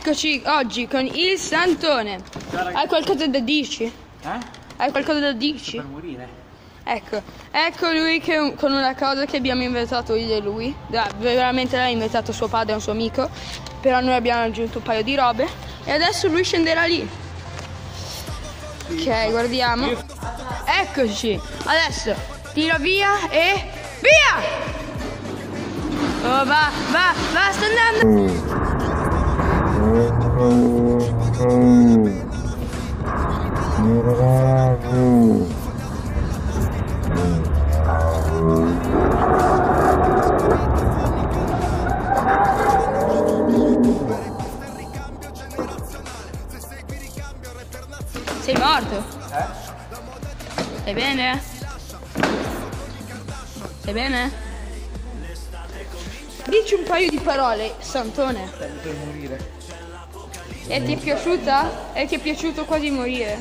Eccoci oggi con il Santone. Hai qualcosa da dirci? Eh? Hai qualcosa da dirci? Per morire. Ecco, ecco lui che, con una cosa che abbiamo inventato io e lui. Da- veramente l'ha inventato suo padre e un suo amico. Però noi abbiamo aggiunto un paio di robe. E adesso lui scenderà lì. Ok, guardiamo. Eccoci. Adesso tira via e via! Oh, va, va, va, sta andando. Sei morto? Eh? Stai bene? Stai bene? Dici un paio di parole, Santone. Per morire. E ti è piaciuta? E ti è piaciuto quasi morire?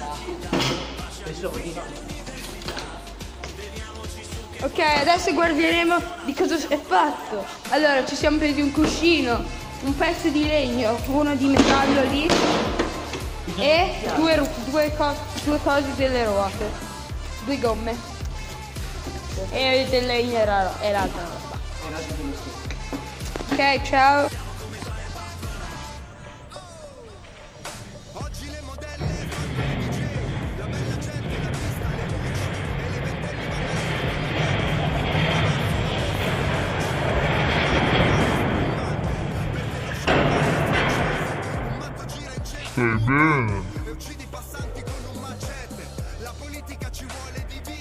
Penso di no. Ok, adesso guarderemo di cosa è fatto. Allora, ci siamo presi un cuscino, un pezzo di legno, uno di metallo lì e due, due, co- due cose delle ruote, due gomme. E del legno era, e l'altra roba. Era di quello stesso. Ok, ciao. Stai bene?